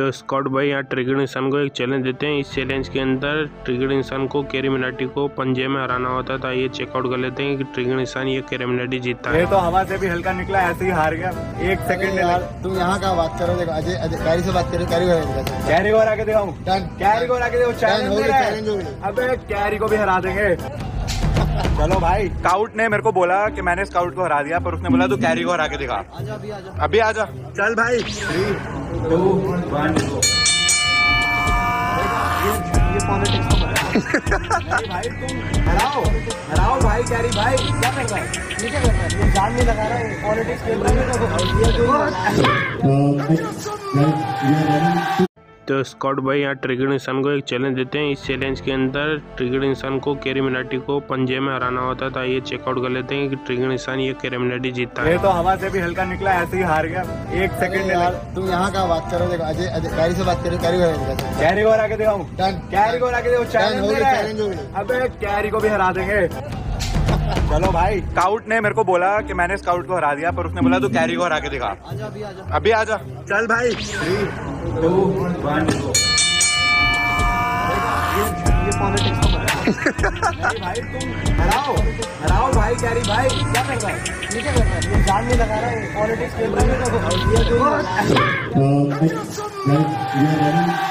तो स्कॉट भाई यहाँ ट्रिगर्ड इंसान को एक चैलेंज देते हैं। इस चैलेंज के अंदर ट्रिगर्ड इंसान को कैरी मिनाटी को पंजे में हराना होता है तो आइए चेकआउट कर लेते हैं कि ट्रिगर्ड इंसान ये कैरी मिनाटी जीतता है तो हवा से भी हल्का निकला ऐसे ही हार गया। एक सेकंड यार तुम यहाँ का बात करो देखो अजय अजय कैरी से बात करो कैरी हो कैरी को हरा के दिखाऊँ? कैरी को हरा के देखो चैलेंज गया, challenge हो गया। अबे कैरी को भी हरा देंगे। चलो भाई स्काउट ने मेरे को बोला कि मैंने स्काउट को हरा दिया पर उसने बोला तू कैरी को हरा के दिखा। आजा अभी आजा। अभी आजा। चल भाई। टू वन ये पॉलिटिक्स भाई तुम हराओ हराओ भाई कैरी भाई क्या कर रहा है ये क्या कर रहा है ये जान नहीं लगा रहा है पॉलिटिक्स खेल रहा है ये जो तो स्कॉट भाई यहाँ ट्रिगर्ड इंसान को एक चैलेंज देते हैं। इस चैलेंज के अंदर ट्रिगर्ड इंसान को कैरी मिनाटी को पंजे में हराना होता है तो आइए चेकआउट कर लेते हैं कि ट्रिगर्ड इंसान ये कैरी मिनाटी जीतता है। ये तो हवा से भी हल्का निकला ऐसे ही हार गया। एक सेकंड यार तुम यहाँ का बात करो देखो अजय अजय कैरी से बात करो कैरी कैरी को हरा के दिखाऊँ? कैरी को हरा के देखो चैलेंज गया, challenge हो गया। अबे कैरी को भी हरा देंगे। चलो भाई स्काउट ने मेरे को बोला कि मैंने स्काउट को हरा दिया पर उसने बोला तू कैरी को हरा के दिखा। आजा अभी आजा अभी आजा चल भाई। थ्री टू वन भाई तुम हराओ। हराओ भाई कैरी भाई। क्या कर रहा है? कर रहा है? जान नहीं लगा रहा है पॉलिटिक्स खेल रहा है।